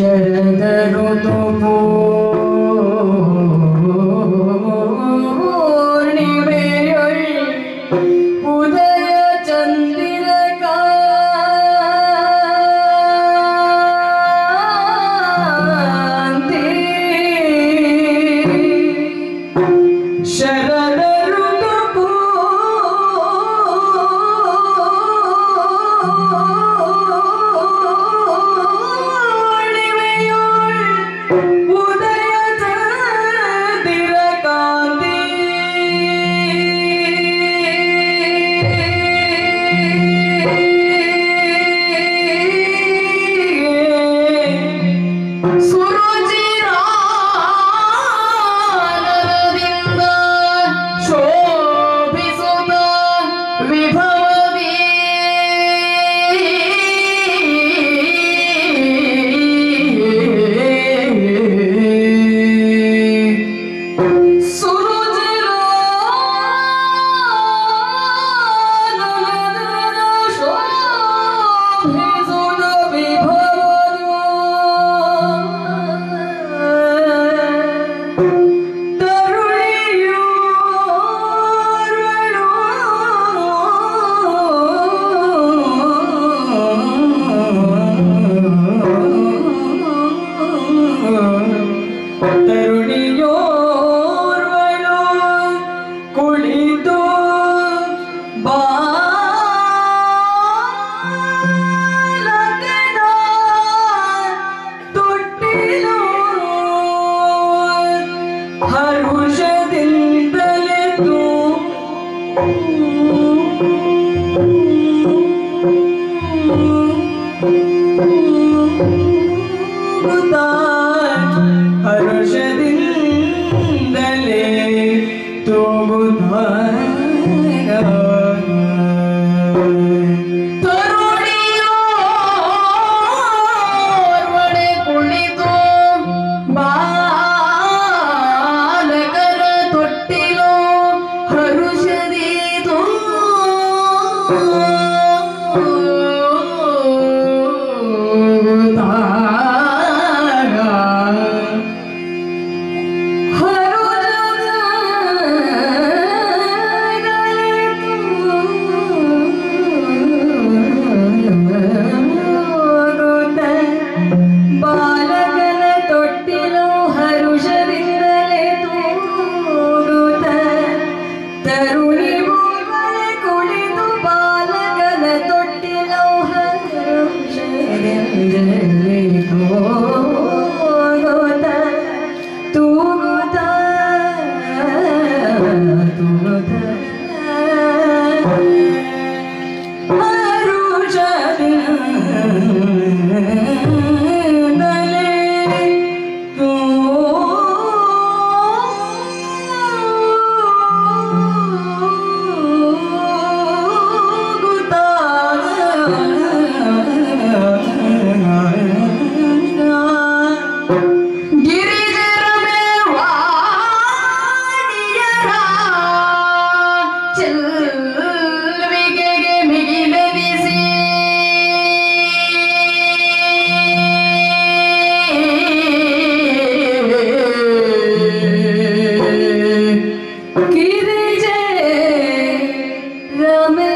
Sharad ऋतुपू Hare Krishna. and Love me.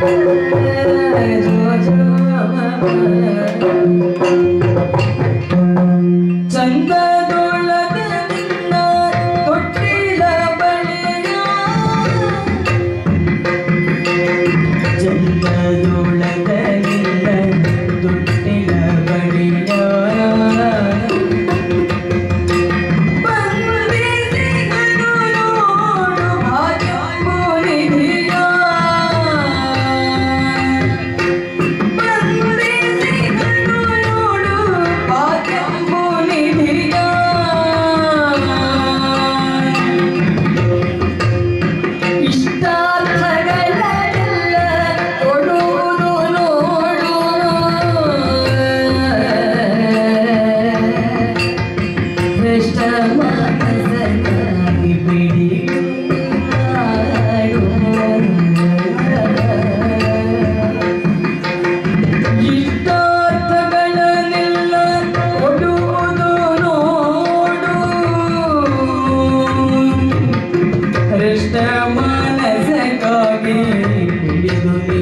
Thank you. ಮಾನಸಕ್ಕಾಗಿ ಹಿಡಿದು